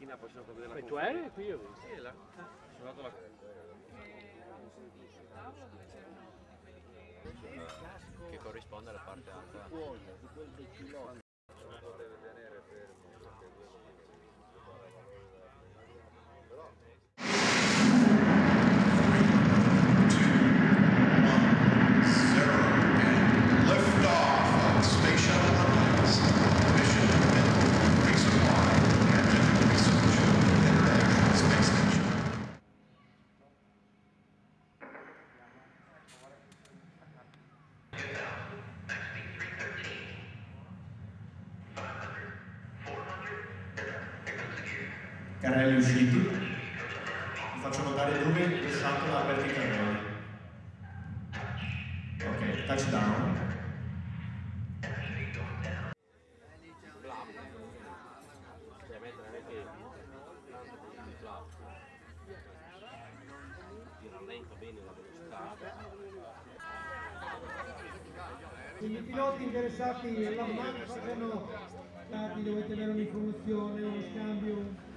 macchina poi sono andato a vedere E tu eri qui? Io visto. Sì, là. Sono andato là. Che corrisponde alla parte alta. Carrelli usciti. Vi faccio notare dove il shuttle ha aperto i carrelli. Ok, touchdown. I piloti interessati all'avvance facciano stati, dovete avere un'informazione, uno scambio.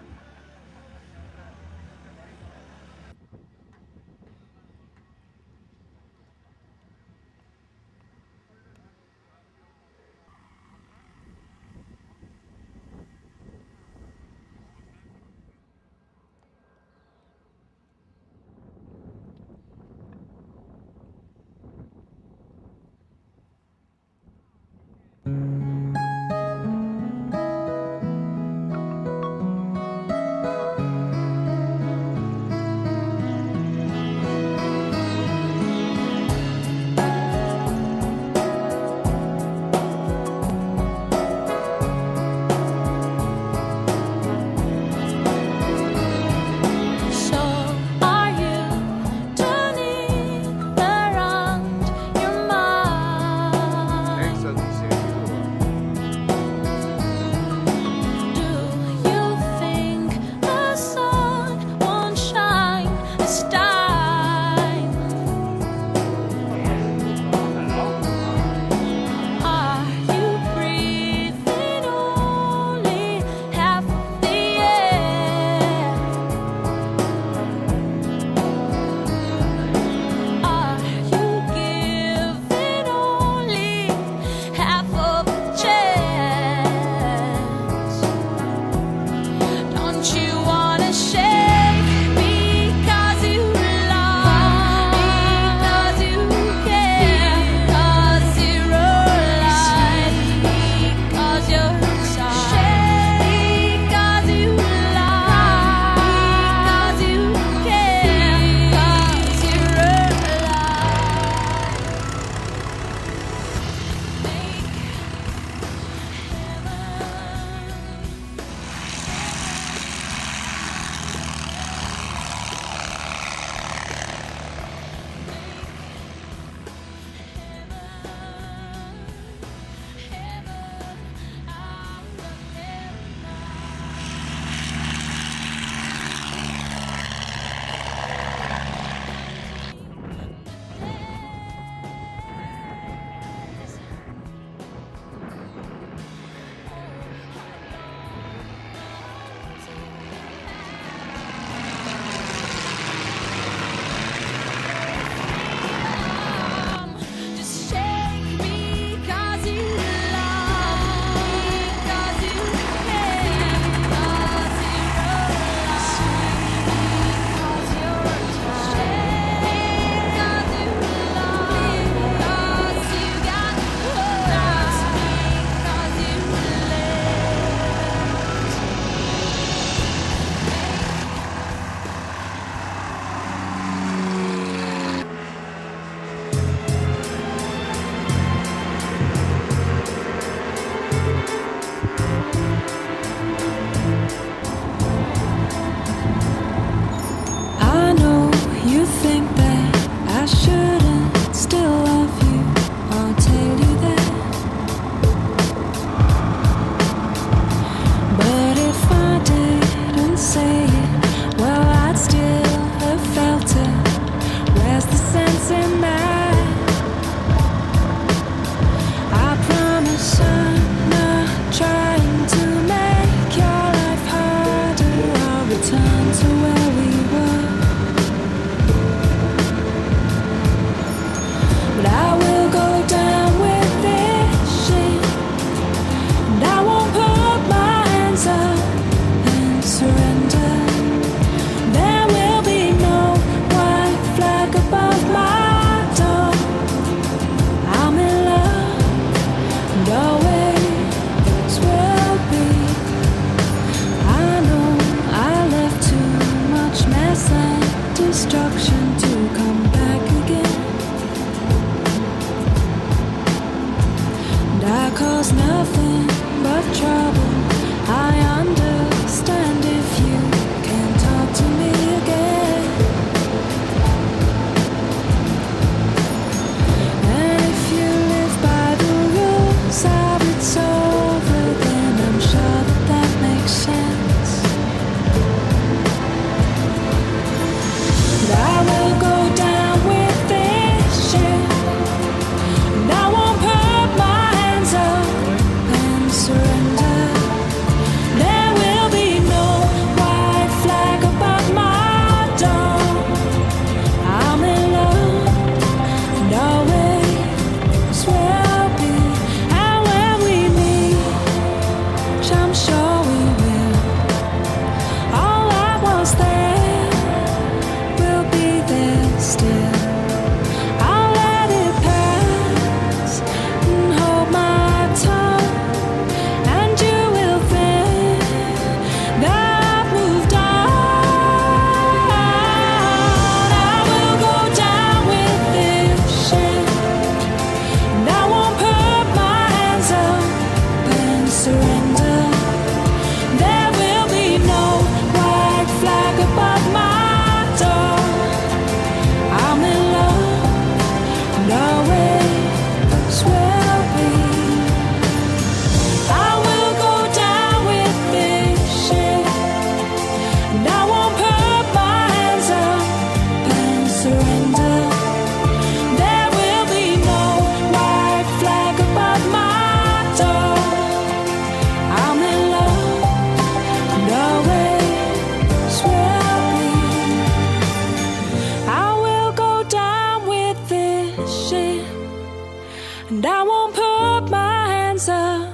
And I won't put my hands up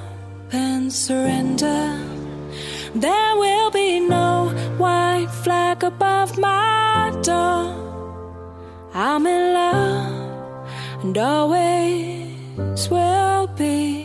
and surrender. There will be no white flag above my door. I'm in love and always will be.